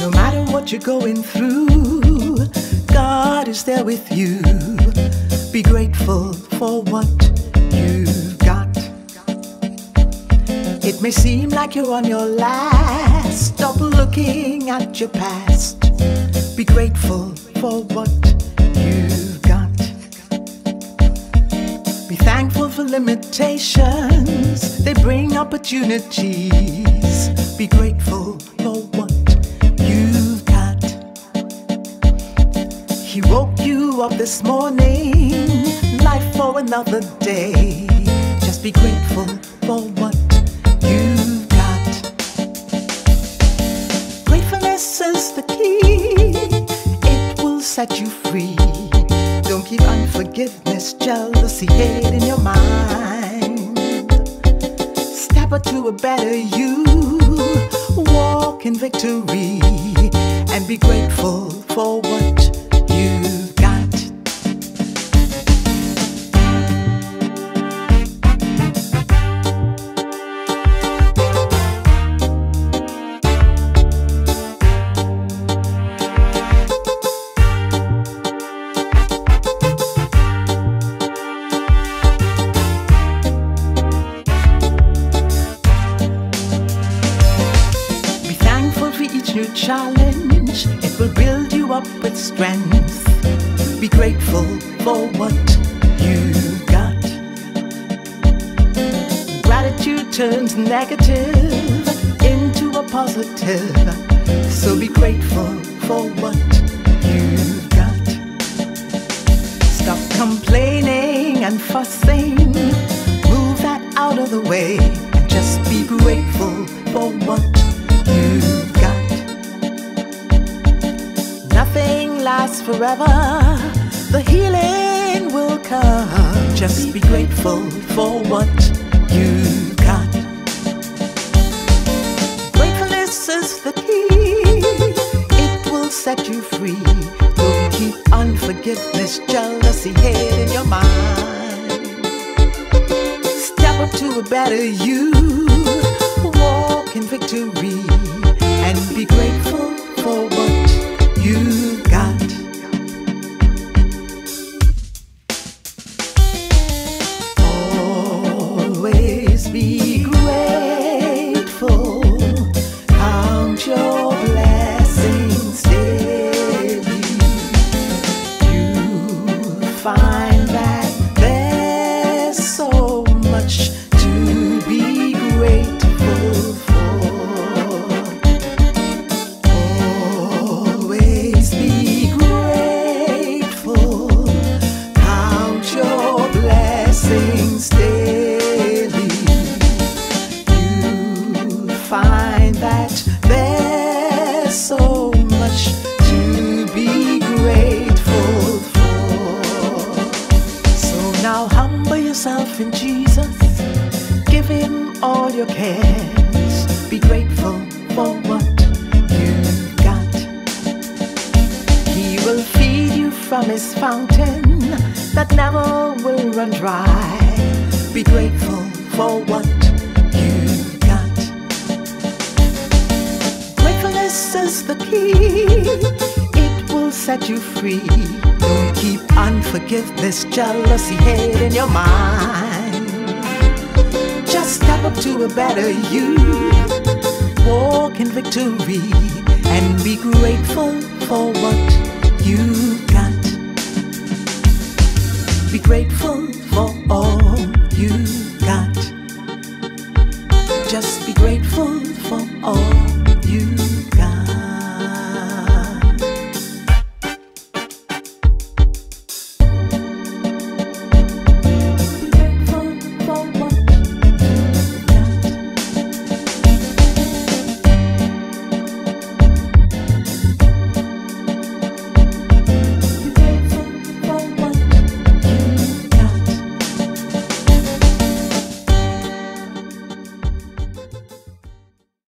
No matter what you're going through, God is there with you. Be grateful for what you've got. It may seem like you're on your last. Stop looking at your past. Be grateful for what you've got. Be thankful for limitations, they bring opportunities. Be grateful He woke you up this morning, life for another day. Just be grateful for what you've got. Gratefulness is the key, it will set you free. Don't keep unforgiveness, jealousy, hate in your mind. Step up to a better you, walk in victory, and be grateful for challenge, it will build you up with strength. Be grateful for what you've got. Gratitude turns negative into a positive. So be grateful for what you've got. Stop complaining and fussing. Move that out of the way. And just be grateful for what you've lasts forever. The healing will come. Just be grateful for what you've got. Gratefulness is the key. It will set you free. Don't keep unforgiveness, jealousy, hate in your mind. Step up to a better you. Walk in victory and be grateful for what that there's so much to be grateful for. So now humble yourself in Jesus. Give him all your cares. Be grateful for what you've got. He will feed you from his fountain that never will run dry. Be grateful for what the key, it will set you free. Don't keep unforgiveness, jealousy, hate in your mind. Just step up to a better you, walk in victory, and be grateful for what you got. Be grateful for all you got. Just be grateful for all